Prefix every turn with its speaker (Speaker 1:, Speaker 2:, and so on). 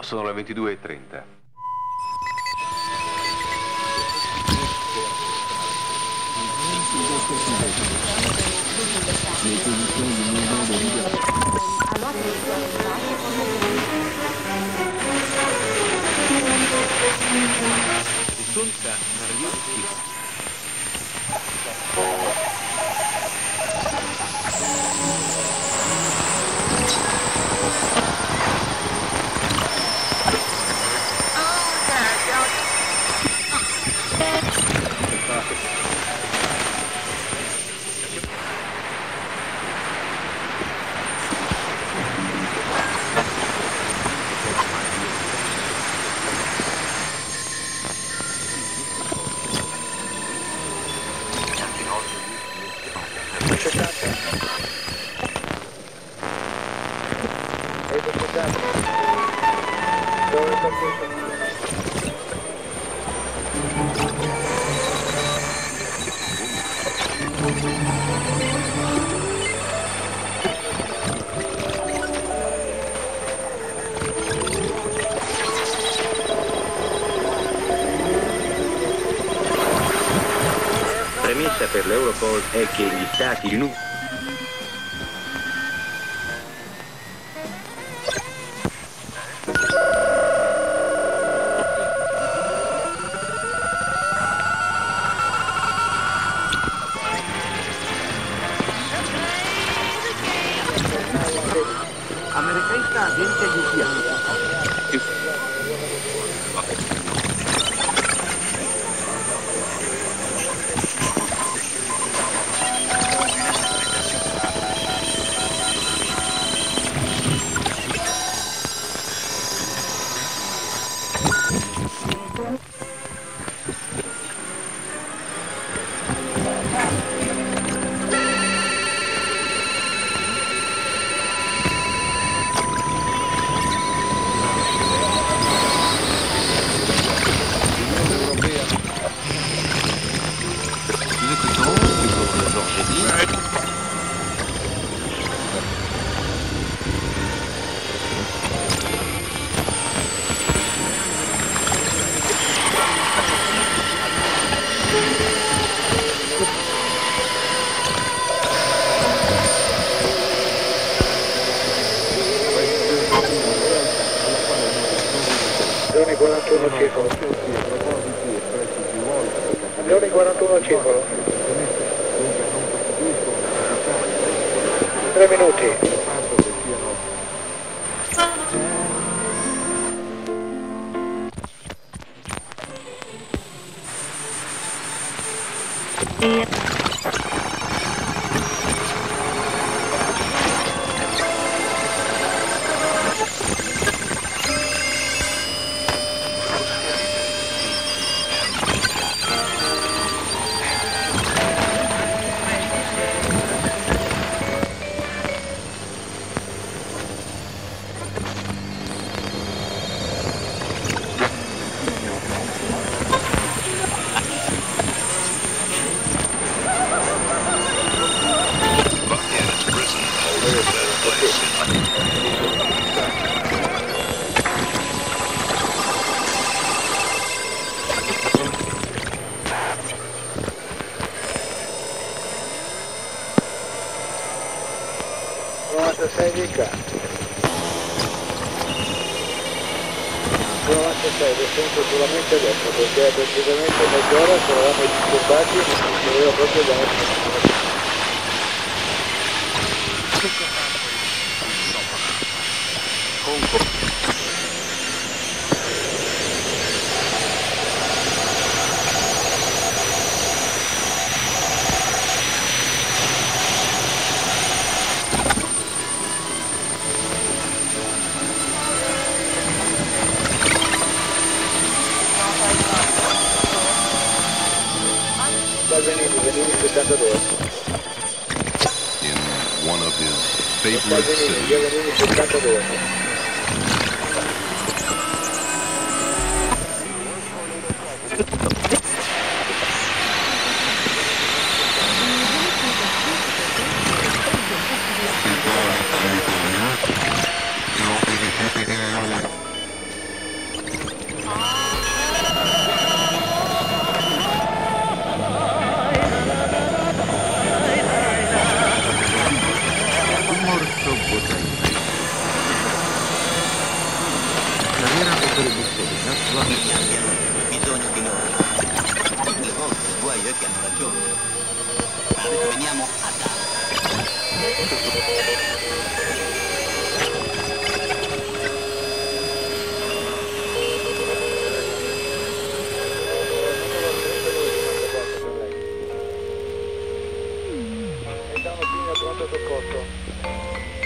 Speaker 1: Sono le 22.30.
Speaker 2: Risulta nerviosi.
Speaker 3: Premessa per l'Europol è che gli stati in
Speaker 2: gente é
Speaker 4: desviada. 41 circolo. Leone 41 circolo. Tre minuti. Novantasei di K. 96, descendo solamente adesso, perché precisamente mezz'ora ci eravamo disturbati e non si doveva proprio dare.
Speaker 5: In one of his favorite cities.
Speaker 4: dottore Bustelli,
Speaker 2: il nostro
Speaker 1: uomo che hanno bisogno di noi. Tutte le volte il guaio è che hanno ragione. Adesso veniamo a dare. soccorso.